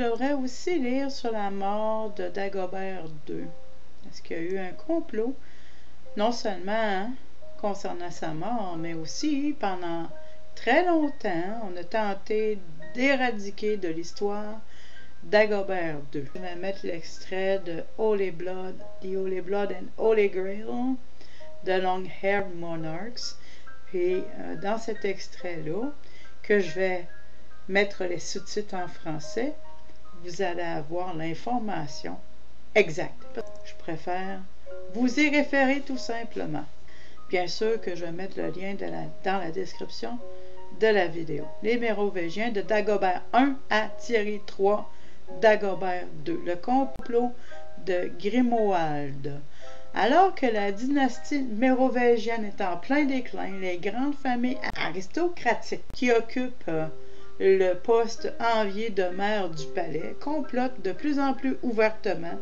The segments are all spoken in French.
Je devrais aussi lire sur la mort de Dagobert II. Est-ce qu'il y a eu un complot, non seulement hein, concernant sa mort, mais aussi pendant très longtemps, on a tenté d'éradiquer de l'histoire Dagobert II. Je vais mettre l'extrait de Holy Blood, The Holy Blood and Holy Grail de Long-Haired Monarchs. Puis euh, dans cet extrait-là, que je vais mettre les sous-titres en français, vous allez avoir l'information exacte. Je préfère vous y référer tout simplement. Bien sûr que je vais mettre le lien dans la description de la vidéo. Les mérovingiens de Dagobert 1 à Thierry 3, Dagobert 2. Le complot de Grimoald. Alors que la dynastie mérovingienne est en plein déclin, les grandes familles aristocratiques qui occupent le poste envié de maire du palais complotent de plus en plus ouvertement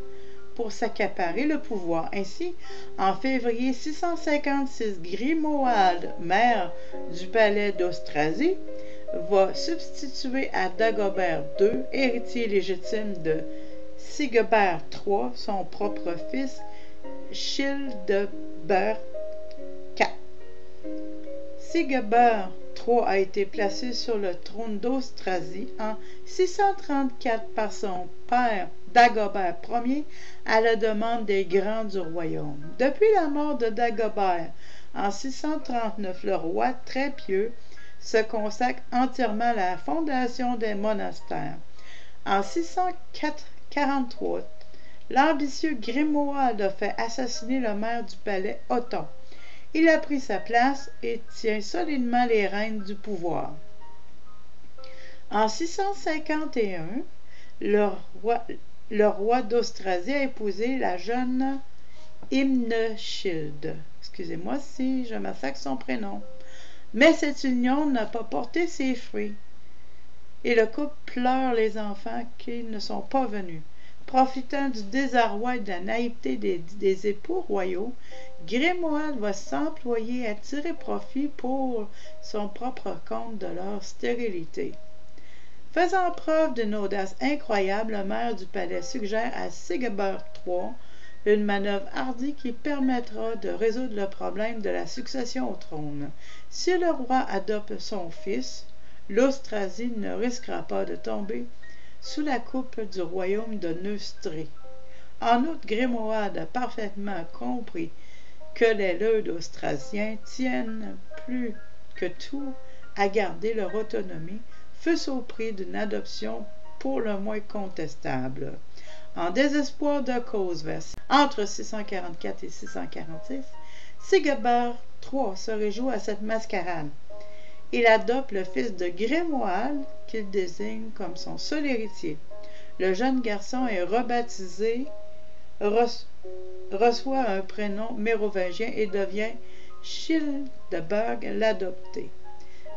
pour s'accaparer le pouvoir. Ainsi, en février 656, Grimoald, maire du palais d'Austrasie, va substituer à Dagobert II, héritier légitime de Sigebert III, son propre fils, Childebert IV. Sigebert III a été placé sur le trône d'Austrasie en 634 par son père Dagobert Ier à la demande des grands du royaume. Depuis la mort de Dagobert en 639, le roi très pieux se consacre entièrement à la fondation des monastères. En 643, l'ambitieux Grimoald a fait assassiner le maire du palais Othon. Il a pris sa place et tient solidement les rênes du pouvoir. En 651, le roi, d'Austrasie a épousé la jeune Hymneschild. Excusez-moi si je massacre son prénom. Mais cette union n'a pas porté ses fruits. Et le couple pleure les enfants qui ne sont pas venus. Profitant du désarroi et de la naïveté des, époux royaux, Grimoald va s'employer à tirer profit pour son propre compte de leur stérilité. Faisant preuve d'une audace incroyable, le maire du palais suggère à Sigebert III une manœuvre hardie qui permettra de résoudre le problème de la succession au trône. Si le roi adopte son fils, l'Austrasie ne risquera pas de tomber sous la coupe du royaume de Neustrie. En outre, Grimoald a parfaitement compris que les leudes austrasiens tiennent plus que tout à garder leur autonomie fût-ce au prix d'une adoption pour le moins contestable. En désespoir de cause, vers entre 644 et 646, Sigebert III se réjouit à cette mascarade. Il adopte le fils de Grimoald, qu'il désigne comme son seul héritier. Le jeune garçon est rebaptisé, reçoit un prénom mérovingien et devient Childeberg l'adopté.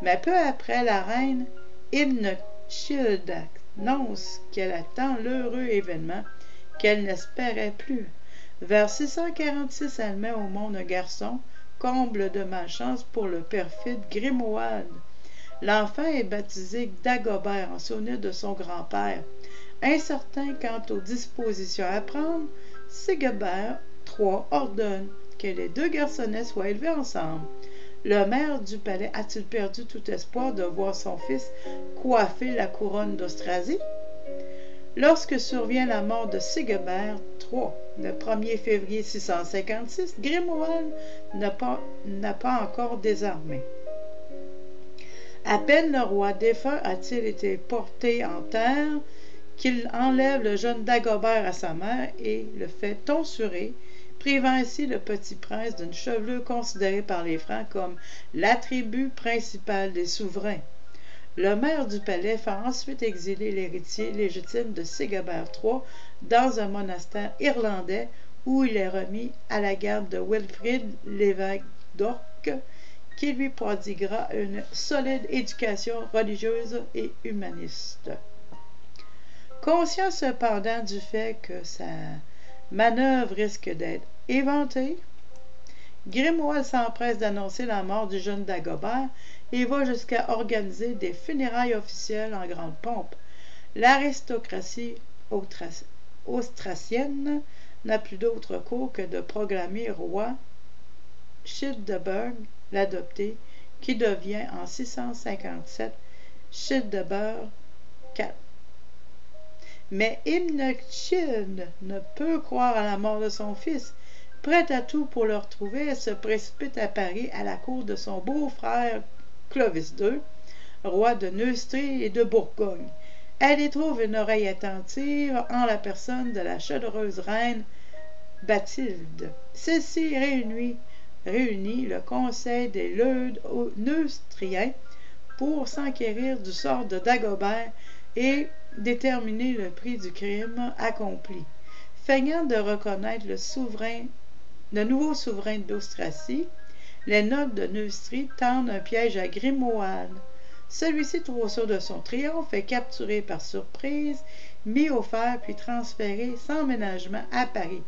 Mais peu après, la reine Hymneschild annonce qu'elle attend l'heureux événement qu'elle n'espérait plus. Vers 646, elle met au monde un garçon, comble de malchance pour le perfide Grimoald. L'enfant est baptisé Dagobert en souvenir de son grand-père. Incertain quant aux dispositions à prendre, Sigebert III ordonne que les deux garçonnets soient élevés ensemble. Le maire du palais a-t-il perdu tout espoir de voir son fils coiffer la couronne d'Austrasie? Lorsque survient la mort de Sigebert Le 1er février 656, Grimoald n'a pas, pas encore désarmé. À peine le roi défunt a-t-il été porté en terre qu'il enlève le jeune Dagobert à sa mère et le fait tonsurer privant ainsi le petit prince d'une chevelure considérée par les Francs comme l'attribut principal des souverains. Le maire du palais fait ensuite exiler l'héritier légitime de Sigebert III dans un monastère irlandais où il est remis à la garde de Wilfrid, l'évêque d'Orc, qui lui prodiguera une solide éducation religieuse et humaniste. Conscient cependant du fait que sa manœuvre risque d'être Éventé, Grimoald s'empresse d'annoncer la mort du jeune Dagobert et va jusqu'à organiser des funérailles officielles en grande pompe. l'aristocratie austrasienne n'a plus d'autre cours que de proclamer roi Childebert l'adopté, qui devient en 657 Childebert IV. Mais Himnechilde ne peut croire à la mort de son fils. Prête à tout pour le retrouver, elle se précipite à Paris à la cour de son beau-frère Clovis II, roi de Neustrie et de Bourgogne. Elle y trouve une oreille attentive en la personne de la chaleureuse reine Bathilde. Celle-ci réunit, réunit le conseil des Neustriens pour s'enquérir du sort de Dagobert et déterminer le prix du crime accompli. Feignant de reconnaître le souverain, le nouveau souverain d'Austrasie, les nobles de Neustrie tendent un piège à Grimoald. Celui-ci, trop sûr de son triomphe, est capturé par surprise, mis au fer puis transféré sans ménagement à Paris.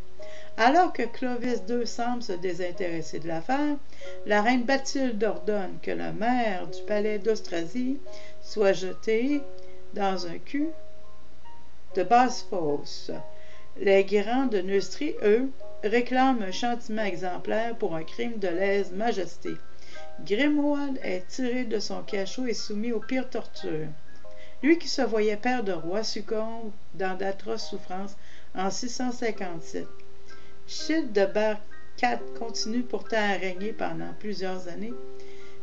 Alors que Clovis II semble se désintéresser de l'affaire, la reine Bathilde ordonne que le maire du palais d'Austrasie soit jeté dans un cul de basse fosse. Les guérants de Neustrie, eux, réclament un châtiment exemplaire pour un crime de lèse-majesté. Grimoald est tiré de son cachot et soumis aux pires tortures. Lui qui se voyait père de roi succombe dans d'atroces souffrances en 657. Childebert IV continue pourtant à régner pendant plusieurs années,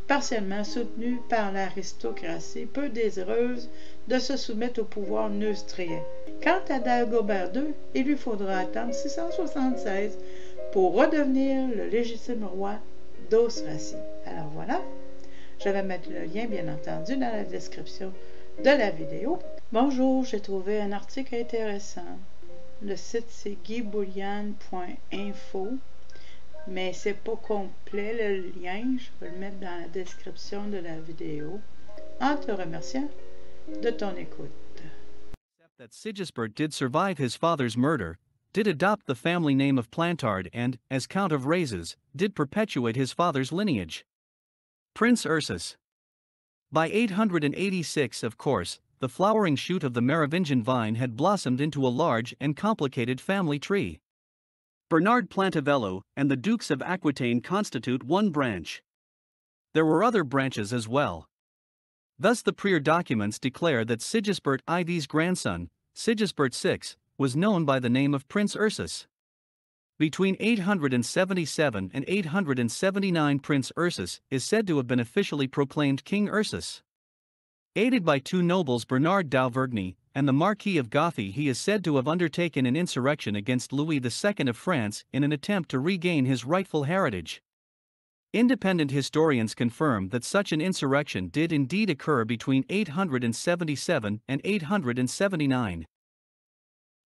partiellement soutenu par l'aristocratie, peu désireuse de se soumettre au pouvoir neustrien. Quant à Dagobert II, il lui faudra attendre 676 pour redevenir le légitime roi d'Austrasie. Alors voilà, je vais mettre le lien, bien entendu, dans la description de la vidéo. Bonjour, j'ai trouvé un article intéressant. Le site c'est guyboulian.info mais c'est pas complet le lien. Je vais le mettre dans la description de la vidéo. En te remerciant de ton écoute. That Sigisbert did survive his father's murder, did adopt the family name of Plantard and, as Count of Razes, did perpetuate his father's lineage. Prince Ursus. By 886, of course, the flowering shoot of the Merovingian vine had blossomed into a large and complicated family tree. Bernard Plantavello and the Dukes of Aquitaine constitute one branch. There were other branches as well. Thus the Prior documents declare that Sigisbert IV's grandson, Sigisbert VI, was known by the name of Prince Ursus. Between 877 and 879 Prince Ursus is said to have been officially proclaimed King Ursus. Aided by two nobles Bernard d'Auvergne and the Marquis of Gothy he is said to have undertaken an insurrection against Louis II of France in an attempt to regain his rightful heritage. Independent historians confirm that such an insurrection did indeed occur between 877 and 879.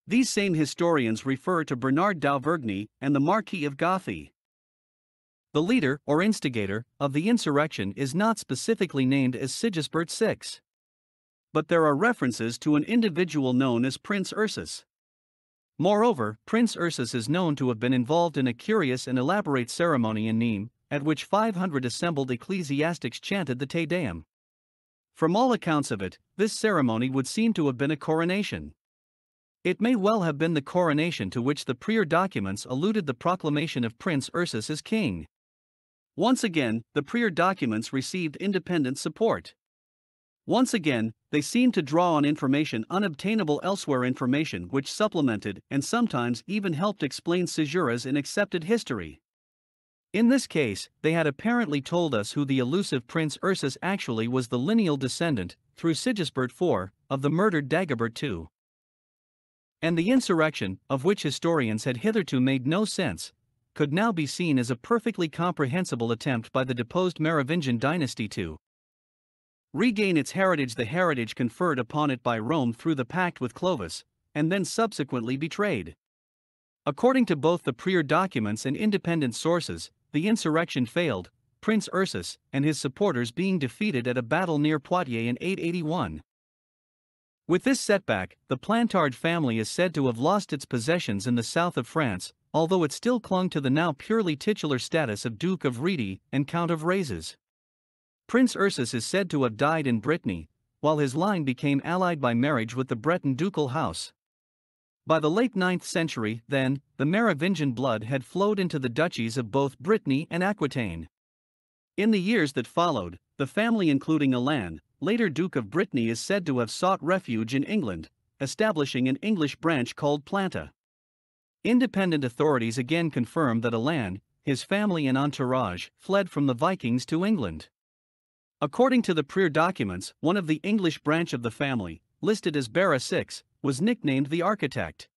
These same historians refer to Bernard d'Auvergne and the Marquis of Gothy. The leader, or instigator, of the insurrection is not specifically named as Sigisbert VI. But there are references to an individual known as Prince Ursus. Moreover, Prince Ursus is known to have been involved in a curious and elaborate ceremony in Nîmes, at which 500 assembled ecclesiastics chanted the Te Deum. From all accounts of it, this ceremony would seem to have been a coronation. It may well have been the coronation to which the prior documents alluded the proclamation of Prince Ursus as king. Once again, the prior documents received independent support. Once again, they seem to draw on information unobtainable elsewhere information which supplemented and sometimes even helped explain caesuras in accepted history. In this case, they had apparently told us who the elusive Prince Ursus actually was the lineal descendant, through Sigisbert IV, of the murdered Dagobert II. And the insurrection, of which historians had hitherto made no sense, could now be seen as a perfectly comprehensible attempt by the deposed Merovingian dynasty to regain its heritage, the heritage conferred upon it by Rome through the pact with Clovis, and then subsequently betrayed. According to both the prior documents and independent sources, the insurrection failed, Prince Ursus and his supporters being defeated at a battle near Poitiers in 881. With this setback, the Plantard family is said to have lost its possessions in the south of France, although it still clung to the now purely titular status of Duke of Redi and Count of Razes. Prince Ursus is said to have died in Brittany, while his line became allied by marriage with the Breton ducal house. By the late 9th century, then, the Merovingian blood had flowed into the duchies of both Brittany and Aquitaine. In the years that followed, the family including Alan, later Duke of Brittany is said to have sought refuge in England, establishing an English branch called Planta. Independent authorities again confirm that Alan, his family and entourage, fled from the Vikings to England. According to the Prior documents, one of the English branch of the family, listed as Bara VI, was nicknamed the architect.